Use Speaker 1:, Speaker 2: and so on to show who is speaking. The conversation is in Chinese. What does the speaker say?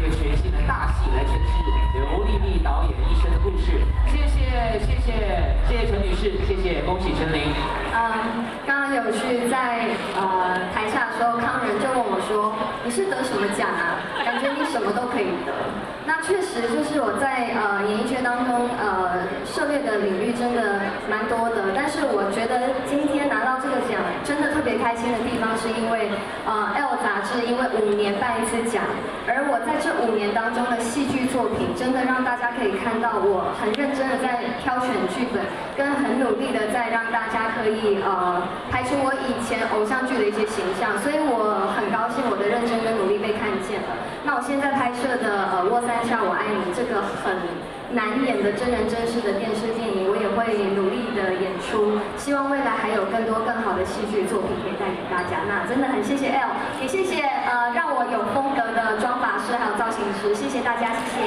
Speaker 1: 一个全新的大戏来诠释刘丽丽导演一生的故事。谢谢谢谢谢谢陈女士谢谢恭喜陈琳。
Speaker 2: 嗯刚刚有去在呃台下的时候康人就问我说你是得什么奖啊？感觉你什么都可以得。那确实就是我在呃演艺圈当中呃涉猎的领域真的蛮多的。但是我觉得今天心的地方，是因为呃 L 杂志因为五年办一次奖，而我在这五年当中的戏剧作品，真的让大家可以看到我很认真的在挑选剧本，跟很努力的在让大家可以呃拍出我以前偶像剧的一些形象，所以我很高兴我的认真跟努力被看见了。那我现在拍摄的呃《卧三下我爱你》这个很难演的真人真事的电视电影，我也会努力的演出，希望未来还有更多更好的戏剧作品可以带给大家。那真的很谢谢 L，也谢谢呃让我有风格的妆发师还有造型师，谢谢大家，谢谢。